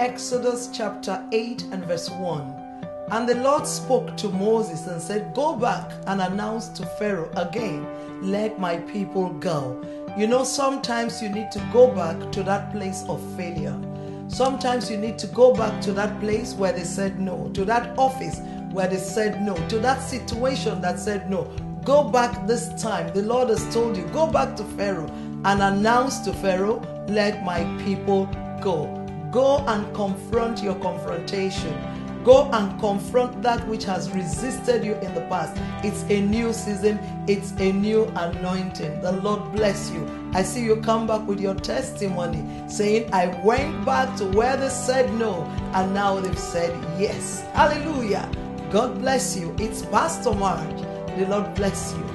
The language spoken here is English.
Exodus chapter 8 and verse 1. And the Lord spoke to Moses and said, Go back and announce to Pharaoh again, let my people go. You know, sometimes you need to go back to that place of failure. Sometimes you need to go back to that place where they said no, to that office where they said no, to that situation that said no. Go back this time. The Lord has told you, go back to Pharaoh and announce to Pharaoh, let my people go. Go and confront your confrontation. Go and confront that which has resisted you in the past. It's a new season, it's a new anointing. The Lord bless you. I see you come back with your testimony saying, I went back to where they said no, and now they've said yes. Hallelujah. God bless you. It's Pastor Marj. The Lord bless you.